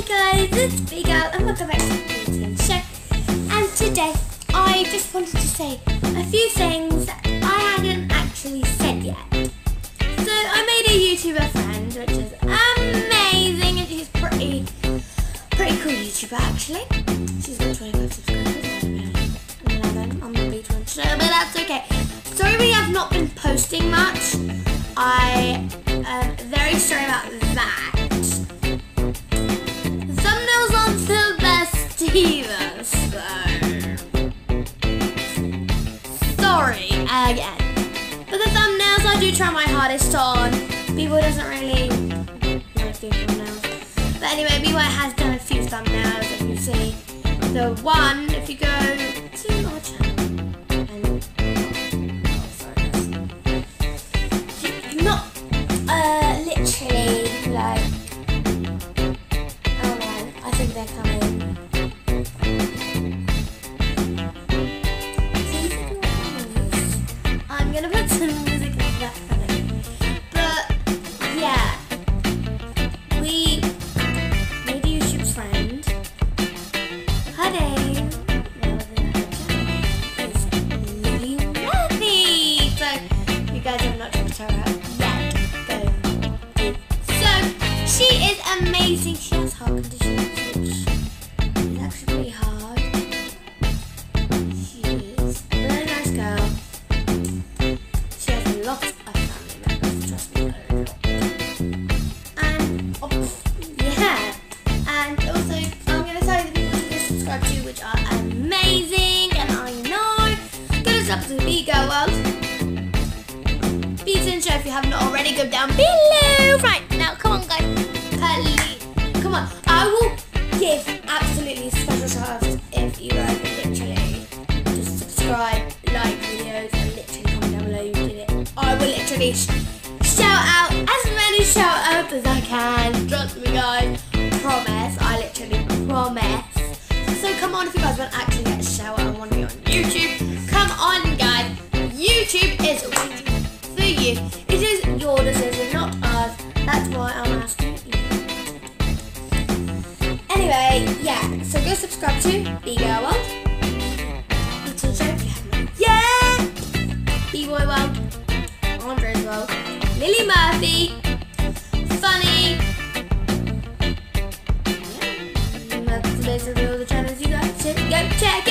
Hey guys, it's Big and welcome back to the Routine Show. And today I just wanted to say a few things I hadn't actually said yet. So I made a YouTuber friend, which is amazing, and she's pretty, pretty cool YouTuber actually. She's got 25 subscribers, I don't know, 11 on the B Twins Show, but that's okay. Sorry we have not been posting much. I am very sorry about that. Again. But the thumbnails I do try my hardest on. People doesn't really doing thumbnails. But anyway, BY has done a few thumbnails and you see the one if you go Put some music on that are amazing, and I know. Go to sub to B-Girl World. B Twins show if you have not already, go down below. Right now, come on, guys. Please. Come on. I will give absolutely special shout outs if you guys literally just subscribe, like videos, and literally comment down below you did it. I will literally on, if you guys want to actually get a out and want to be on YouTube, come on, guys. YouTube is for you. It is your decision, not ours. That's why I'm asking you. Anyway, yeah. So go subscribe to B-Girl World. Little haven't yet. B-Boy World. Andre's World. Lily Murphy. Check